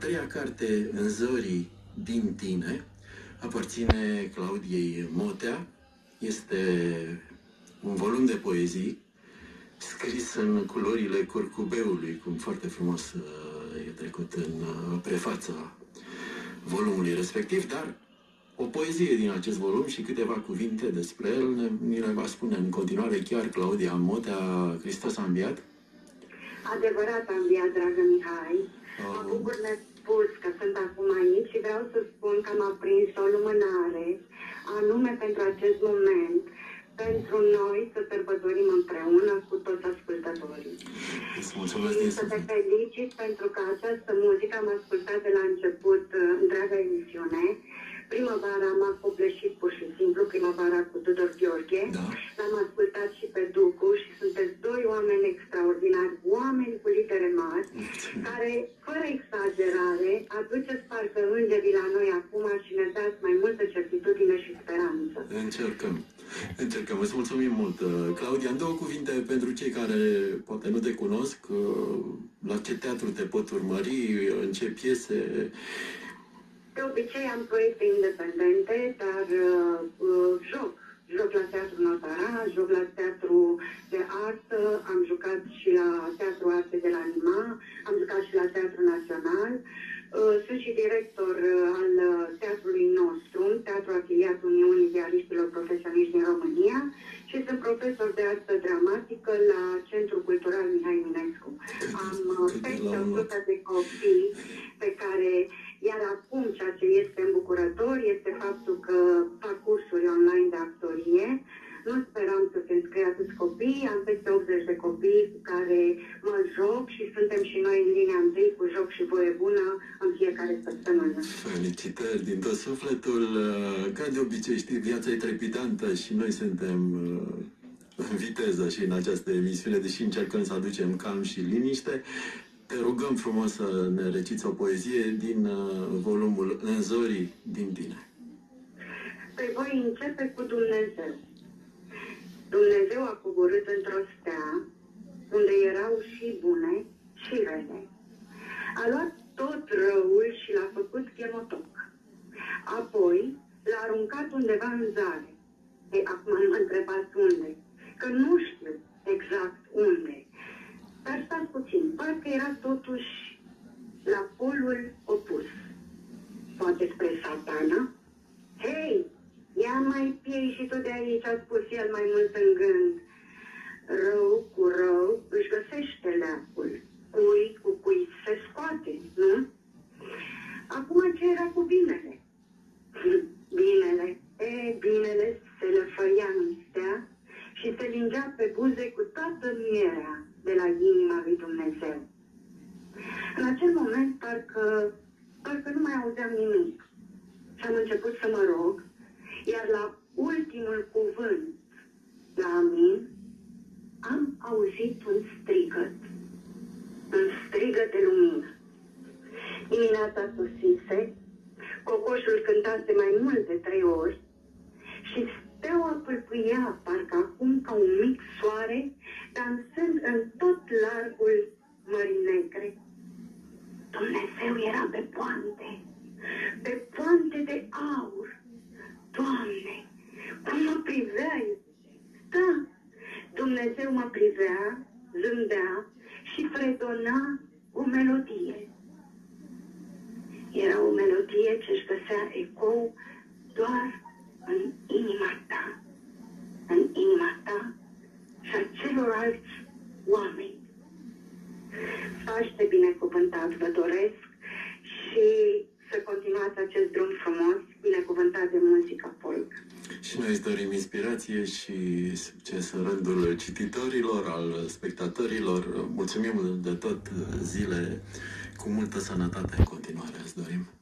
treia carte, În zorii din tine, aparține Claudiei Motea. Este un volum de poezii scris în culorile curcubeului, cum foarte frumos uh, e trecut în uh, prefața volumului respectiv, dar o poezie din acest volum și câteva cuvinte despre el ni le va spune în continuare chiar Claudia Motea, Hristos a înviat. Adevărat a înviat, dragă Mihai. Oh. Mă bucur nespus că sunt acum aici și vreau să spun că am aprins o lumânare anume pentru acest moment, pentru noi să sărbătorim împreună cu toți ascultătorii. Îți mulțumesc Și din să te suflet. felicit pentru că această muzică am ascultat de la început uh, întreaga emisiune. Primăvara m-a copleșit pur și simplu, primăvara cu Tudor Gheorghe. Da. L-am ascultat și pe Ducu și sunteți doi oameni extraordinari, oameni cu litere mari, Mulțumesc. care, fără exagerare, aduceți parcă îngerii la noi acum și ne dați mai multă certitudine și speranță. Încercăm. Încercăm. Îți mulțumim mult. Uh, Claudia, în două cuvinte pentru cei care poate nu te cunosc, uh, la ce teatru te pot urmări, în ce piese... De obicei am proiecte independente, dar uh, uh, joc. Joc la Teatru Notara, joc la Teatru de Artă, am jucat și la Teatru Arte de la Lima, am jucat și la Teatru Național. Uh, sunt și director uh, al uh, teatrului nostru, Teatru Afiliat Uniunii Diariștilor Profesioniști din România și sunt profesor de artă dramatică la Centrul Cultural Mihai Minescu. Am uh, cât de peste la un 100 de copii pe care, iar acum ceea ce este îmbucurător este faptul că fac cursuri online de actorie. Nu speram să se înscrie atâți copii, am peste 80 de copii cu care mă joc și suntem și noi în linia întâi cu joc și voie bună în fiecare săptămână. Felicitări din tot sufletul. Uh, Ca de obicei, știi, viața e trepidantă și noi suntem uh, în viteză și în această emisiune, deși încercăm să aducem calm și liniște. Te rugăm frumos să ne reciți o poezie din uh, volumul În zorii din tine. Pe voi începe cu Dumnezeu. Dumnezeu a coborât într-o stea unde erau și bune și rele. A luat tot răul și l-a făcut chemotoc. Apoi l-a aruncat undeva în zare. Ei, acum nu mă întrebați unde, că nu știu exact unde. Dar stați puțin, parcă era totuși la polul opus. Poate spre satana? Hei, ia mai piei și tu de aici, a spus el mai mult în gând. Rău cu rău își găsește leacul. Cui cu cui se scoate, nu? Acum ce era cu binele? Binele, e, binele se lăfăia în stea și se lingea pe buze cu toată mierea de la inima lui Dumnezeu. În acel moment, parcă, parcă nu mai auzeam nimic. Și am început să mă rog, iar la ultimul cuvânt, la amin, am auzit un strigăt. Un strigăt de lumină. Dimineața sosise, cocoșul cântase mai mult de trei ori și steaua pâlpâia parcă acum ca un mic soare, dansând în tot largul Mării Negre. Dumnezeu era pe poante, pe poante de aur. Doamne, cum mă privea, da, Dumnezeu mă privea, zâmbea și fredona o melodie. Era o melodie ce își găsea ecou doar în inima ta, în inima ta și a celorlalți oameni. Paște binecuvântat vă doresc și să continuați acest drum frumos, binecuvântat de muzica folk. Și noi îți dorim inspirație și succes în rândul cititorilor, al spectatorilor. Mulțumim de tot zile cu multă sănătate în continuare, îți dorim.